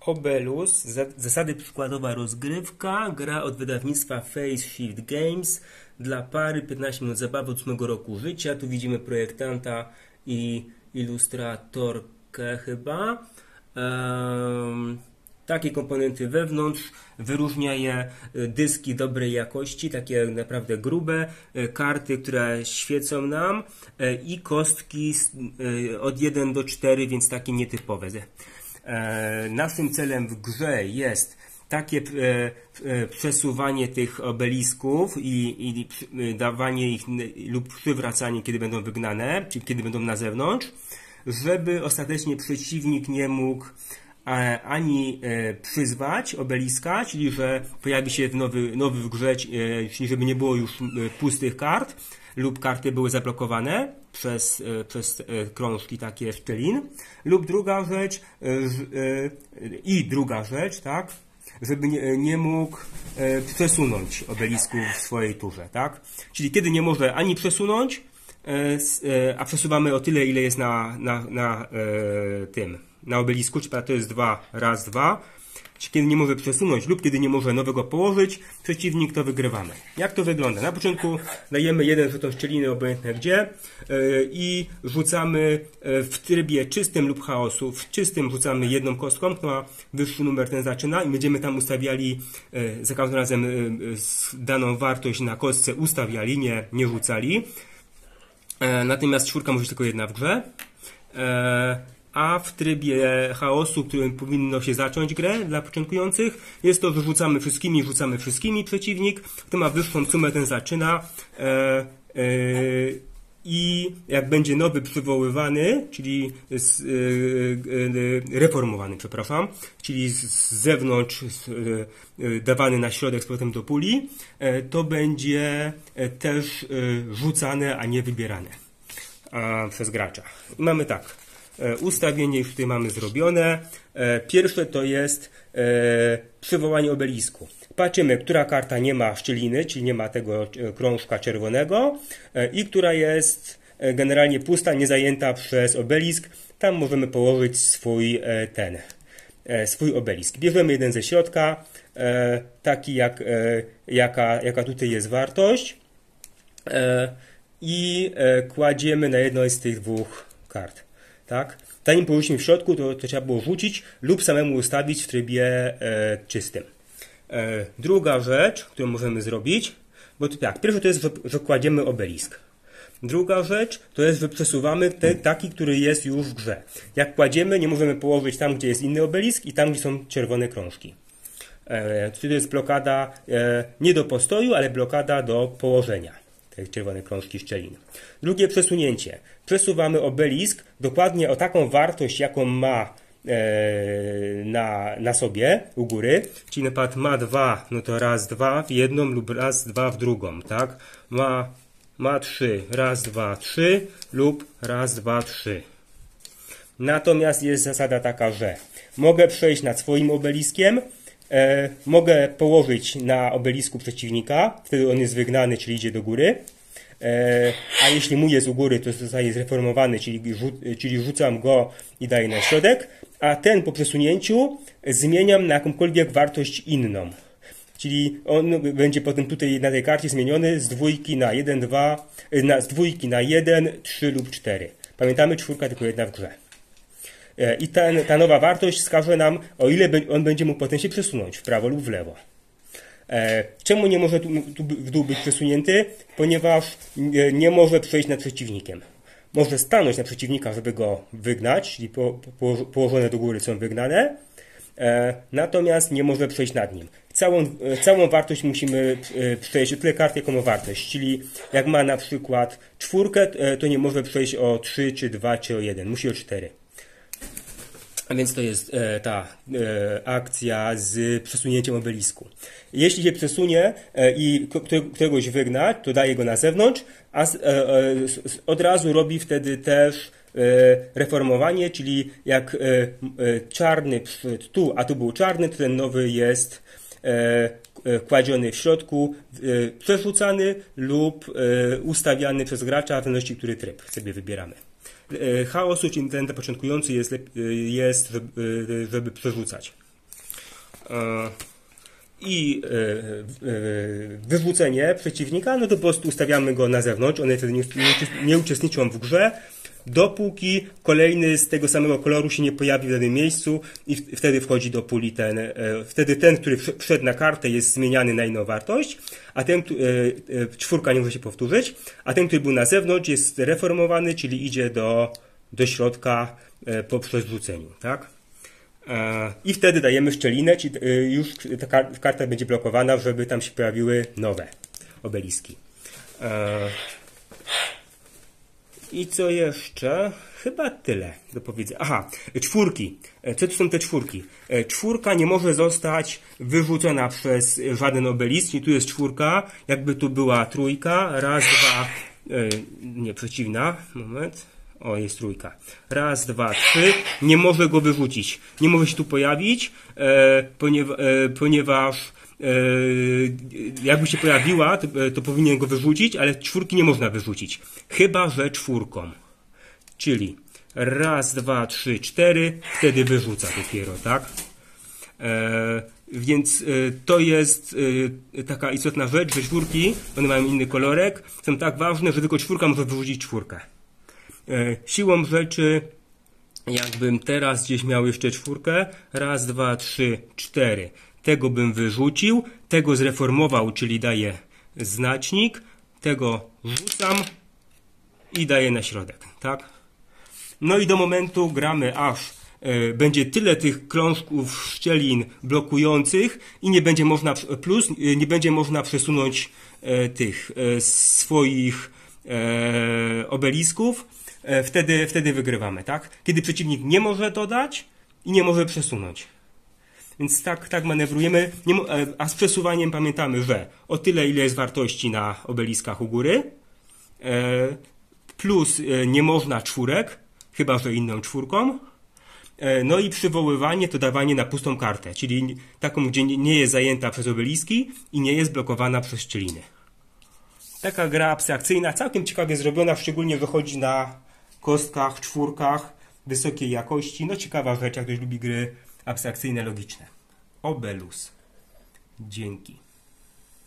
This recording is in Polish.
Obelus, zasady przykładowa rozgrywka, gra od wydawnictwa Face Shift Games dla pary 15 minut zabawy od 8 roku życia. Tu widzimy projektanta i ilustratorkę chyba. Um, takie komponenty wewnątrz, wyróżnia je y, dyski dobrej jakości, takie naprawdę grube, y, karty, które świecą nam y, i kostki od 1 do 4, więc takie nietypowe. E, naszym celem w grze jest takie e, e, przesuwanie tych obelisków i, i dawanie ich lub przywracanie, kiedy będą wygnane, czy kiedy będą na zewnątrz, żeby ostatecznie przeciwnik nie mógł ani przyzwać obeliska, czyli że pojawi się nowy, nowy w grze, czyli żeby nie było już pustych kart, lub karty były zablokowane przez, e, przez e, krążki takie szczelin, lub druga rzecz e, i druga rzecz, tak, żeby nie, nie mógł przesunąć obelisku w swojej turze, tak? Czyli kiedy nie może ani przesunąć, a przesuwamy o tyle, ile jest na, na, na tym, na obelisku, czyli to jest dwa, raz, dwa, kiedy nie może przesunąć lub kiedy nie może nowego położyć, przeciwnik to wygrywamy. Jak to wygląda? Na początku dajemy jeden żeton szczeliny, obojętne gdzie e, i rzucamy e, w trybie czystym lub chaosu. W czystym rzucamy jedną kostką, która wyższy numer ten zaczyna i będziemy tam ustawiali e, za każdym razem daną wartość na kostce ustawiali, nie, nie rzucali. Natomiast czwórka może być tylko jedna w grze a w trybie chaosu, którym powinno się zacząć grę dla początkujących, jest to, że rzucamy wszystkimi, rzucamy wszystkimi przeciwnik, kto ma wyższą sumę, ten zaczyna. E, e, i jak będzie nowy przywoływany, czyli z, e, e reformowany, przepraszam, czyli z zewnątrz z, e, dawany na środek z powrotem do puli, to będzie też rzucane, a nie wybierane przez gracza. I mamy tak. E, ustawienie już tutaj mamy zrobione. E, pierwsze to jest e, przywołanie obelisku. Patrzymy, która karta nie ma szczeliny, czyli nie ma tego krążka czerwonego i która jest generalnie pusta, niezajęta przez obelisk. Tam możemy położyć swój ten, swój obelisk. Bierzemy jeden ze środka, taki jak, jaka, jaka tutaj jest wartość i kładziemy na jedną z tych dwóch kart tak? Zanim położyliśmy w środku, to, to trzeba było rzucić lub samemu ustawić w trybie e, czystym. E, druga rzecz, którą możemy zrobić, bo to tak, pierwsze to jest, że, że kładziemy obelisk. Druga rzecz to jest, że przesuwamy te, taki, który jest już w grze. Jak kładziemy, nie możemy położyć tam, gdzie jest inny obelisk i tam, gdzie są czerwone krążki. E, to jest blokada e, nie do postoju, ale blokada do położenia tej czerwonej krążki szczelin. Drugie przesunięcie. Przesuwamy obelisk dokładnie o taką wartość, jaką ma e, na, na sobie u góry, czyli na przykład ma dwa, no to raz, dwa w jedną lub raz, dwa w drugą, tak? Ma, ma trzy, raz, dwa, trzy lub raz, dwa, trzy. Natomiast jest zasada taka, że mogę przejść nad swoim obeliskiem, mogę położyć na obelisku przeciwnika, wtedy on jest wygnany, czyli idzie do góry, E, a jeśli mój jest u góry, to zostaje zreformowany, czyli, czyli rzucam go i daję na środek, a ten po przesunięciu zmieniam na jakąkolwiek wartość inną. Czyli on będzie potem tutaj na tej karcie zmieniony z dwójki na 1, 2, e, na, z dwójki na 1, 3 lub 4. Pamiętamy, czwórka tylko jedna w grze. E, I ta, ta nowa wartość wskaże nam, o ile on będzie mógł potem się przesunąć w prawo lub w lewo. E, czemu nie może tu, tu w dół być przesunięty? Ponieważ nie może przejść nad przeciwnikiem. Może stanąć na przeciwnika, żeby go wygnać, czyli po, po, położone do góry są wygnane, e, natomiast nie może przejść nad nim. Całą, całą wartość musimy przejść o tyle kart, jaką ma wartość, czyli jak ma na przykład czwórkę, to nie może przejść o 3, czy 2, czy o 1, musi o 4. A więc to jest e, ta e, akcja z przesunięciem obelisku. Jeśli się przesunie e, i któregoś wygna, to daje go na zewnątrz, a e, e, od razu robi wtedy też e, reformowanie, czyli jak czarny tu, a tu był czarny, to ten nowy jest kładziony w środku, przerzucany lub ustawiany przez gracza, w zależności który tryb sobie wybieramy. E, chaosu, czyli ten początkujący jest, e, jest żeby, e, żeby przerzucać. i wyrzucenie przeciwnika, no to po prostu ustawiamy go na zewnątrz, one wtedy nie uczestniczą w grze, dopóki kolejny z tego samego koloru się nie pojawi w danym miejscu i wtedy wchodzi do puli ten, e, wtedy ten, który wszedł na kartę jest zmieniany na inną wartość, a ten, e, e, czwórka nie może się powtórzyć, a ten, który był na zewnątrz jest reformowany, czyli idzie do, do środka po przerzuceniu, tak? I wtedy dajemy szczelinę, czyli już ta karta będzie blokowana, żeby tam się pojawiły nowe obeliski. E, I co jeszcze? Chyba tyle do powiedzenia. Aha, czwórki. Co to są te czwórki? Czwórka nie może zostać wyrzucona przez żaden obelisk. I tu jest czwórka, jakby tu była trójka. Raz, dwa, nie przeciwna. Moment. O, jest trójka. Raz, dwa, trzy. Nie może go wyrzucić. Nie może się tu pojawić, e, ponieważ, e, e, jakby się pojawiła, to, e, to, powinien go wyrzucić, ale czwórki nie można wyrzucić. Chyba, że czwórką. Czyli raz, dwa, trzy, cztery. Wtedy wyrzuca dopiero, tak? E, więc e, to jest taka istotna rzecz, że czwórki, one mają inny kolorek, są tak ważne, że tylko czwórka może wyrzucić czwórkę. E, siłą rzeczy, jakbym teraz gdzieś miał jeszcze czwórkę, raz, dwa, trzy, cztery, tego bym wyrzucił, tego zreformował, czyli daję znacznik, tego rzucam i daję na środek, tak? No i do momentu gramy aż e, będzie tyle tych krążków szczelin blokujących i nie będzie można plus e, nie będzie można przesunąć tych swoich obelisków E, wtedy, wtedy wygrywamy, tak? Kiedy przeciwnik nie może dodać i nie może przesunąć. Więc tak, tak manewrujemy. E, a z przesuwaniem pamiętamy, że o tyle, ile jest wartości na obeliskach u góry, e, plus nie można czwórek, chyba że inną czwórką. No i przywoływanie to dawanie na pustą kartę, czyli taką, gdzie nie jest zajęta przez obeliski i nie jest blokowana przez szczeliny. Taka gra abstrakcyjna, całkiem ciekawie zrobiona, szczególnie wychodzi na kostkach, czwórkach wysokiej jakości. No ciekawa rzecz, jak ktoś lubi gry abstrakcyjne, logiczne. Obelus. Dzięki.